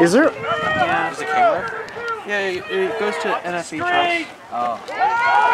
Is there? Yeah. There's a camera? Yeah, it, goes to NFHS. Oh.